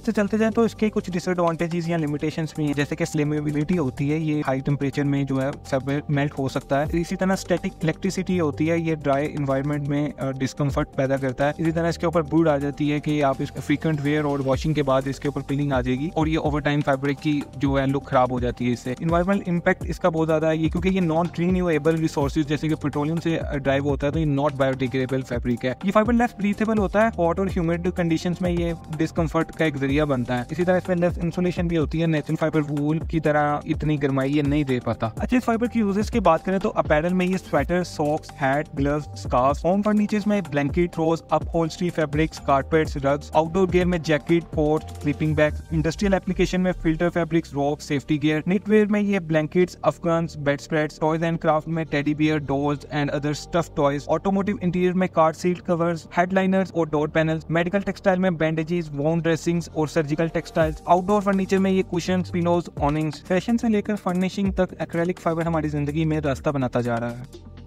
अच्छा चलते जाए तो इसके कुछ डिसएडवांटेजेस या लिमिटेशन भी हैं। जैसे कि फ्लेमेबिलिटी होती है, ये हाई टेम्परेचर में जो है, सब मेल्ट हो सकता है। इसी तरह स्टैटिक इलेक्ट्रिसिटी होती है, ये ड्राई इन्वायरमेंट में डिस्कम्फर्ट पैदा करता है। इसी तरह इसके ऊपर बुड आ जाती है कि आप इसके फ्रीक्वेंट वेयर और वॉशिंग के बाद इसके ऊपर पिलिंग आ जाएगी और ये ओवर टाइम फैब्रिक की जो है लुक खराब हो जाती है इससे। इन्वायरमेंट इम्पैक्ट इसका बहुत ज़्यादा है, ये क्योंकि ये नॉन रिन्यूएबल रिसोर्सेज जैसे कि पेट्रोलियम से ड्राइव होता है तो ये नॉट बायोडिग्रेडेबल फैब्रिक है। ये फाइबर लेस ब्रीथेबल होता है हॉट और ह्यूमिड कंडीशन में ये डिस्कम्फर्ट का एक ज़रिया बनता है। इसी तरह इसमें इंसुलेशन भी होती है नेचुरल फाइबर वूल की तरह इतनी गर्माई ये नहीं दे पाता। अच्छा इस फाइबर की यूजेस की बात करें तो अपैरल में ये sweater socks hat glove scarf home furnitures में blanket rose upholstery fabrics carpets rugs outdoor gear में jacket coat sleeping bag industrial application में filter fabrics rock safety gear knitwear में ये blankets afghan bedspread toys and craft में teddy bear dolls and other stuff toys automotive interior में car seat covers headliners और door panels medical textile में bandages woven dressings और surgical textiles outdoor furniture में ये cushion पिनोज ऑनिंग्स fashion से लेकर furnishing तक एक्रेलिक फाइबर हमारी ज़िंदगी में रास्ता बनाता जा रहा है।